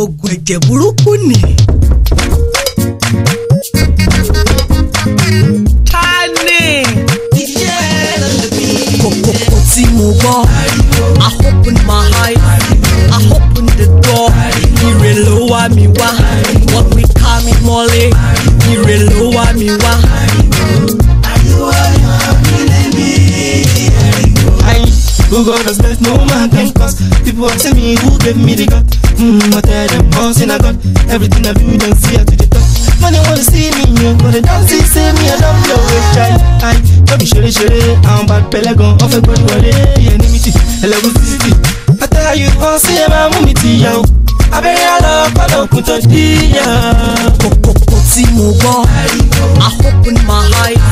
oògùn ẹ̀jẹ̀ burúkú ni. tani. kòkòkò tí mo gbọ́ I open my eye I open the door ire ló wá mi wá wọ́n mi ká mi mọ́lé ire ló wá mi wá. gorillas, there's no man can cause. People are telling me who gave me the gut. Mmm, I tell them once in a gut. Everything I build and fear to the top. Man, they wanna see me here, but they don't see, see me. I love your way, child. I don't be shirley, shirley I'm bad, Pelagon, off a good one. Yeah, enmity, hello, physically. I tell you, I'll see my mummy to you. abẹ́rẹ́ alápàdàkùn tó díyà. kòkòkò tí mo gbọ́ i hope in my life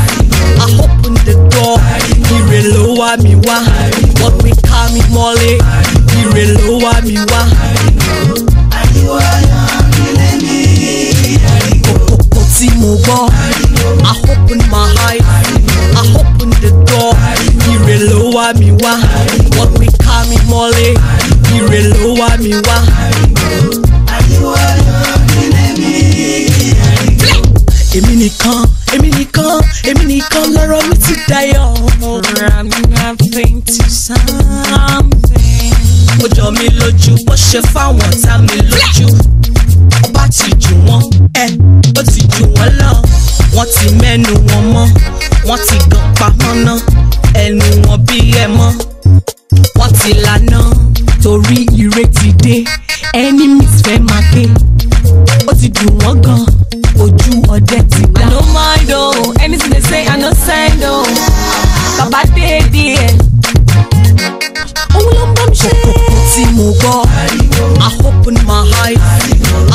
i hope in the door ire ló I'm in one wá mi wá wọ́n ti ká mi mọ́lé ire ló wá mi wá. èmi nìkan èmi nìkan èmi nìkan lọ́rọ̀ mi ti dayọ̀. I'm nothing to something. ó jọ mi lójú bó ṣe fáwọn ọ̀tá mi lójú ọba ti jù wọ́n ẹ ó ti jù wọ́n lọ wọ́n ti mẹ́nu wọn mọ́ wọ́n ti gan pamọ́ náà. enemies fẹ́ máa ké ó ti dùn wọ́n gan ojú ọdẹ ti dá. I no mind o anything they say I no send o bàbá déédé ẹ̀ òun ló ń bá mi ṣe. kòkòrò tí mo gbọ́ I open my eyes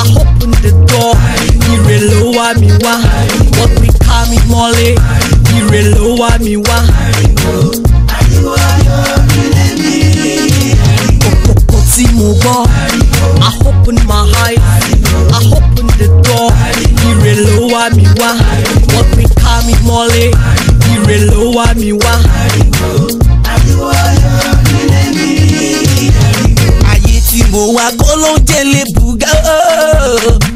I open the door ire ló wá mi wá wọ́n ti ká mi mọ́lé ire ló wá mi wá. kòkòrò tí mo gbọ́. wá mi wá wọ́n fi ká mi mọ́lé ire ló wá mi wá. ayé tí mo wá kọ́ ló ń jẹ́lẹ̀ bùgá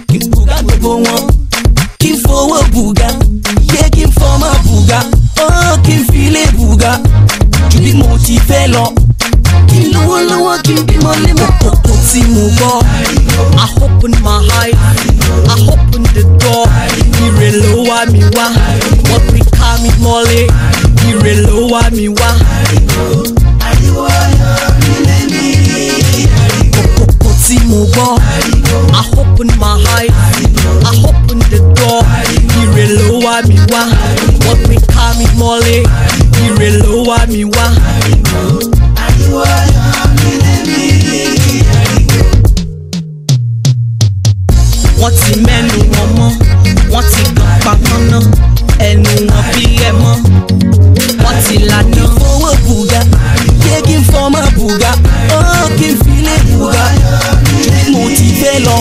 kí bùgá gbogbo wọn kí fowó bùgá yé kí n fọmọ bùgá kí n filé bùgá ju bí mo ti fẹ́ lọ kí n lówó lówó kí n bímọ lé mọ́tò tó tí mo bọ́ I open my eyes wá mi wá wọ́n ti ká mi mọ́lé ire ló wá mi wá. kòkòkò tí mo gbọ́ I open my eyes I open the door ire ló wá mi wá wọ́n ti ká mi mọ́lé ire ló wá mi wá. wọ́n ti mẹ́. fẹ́ lọ.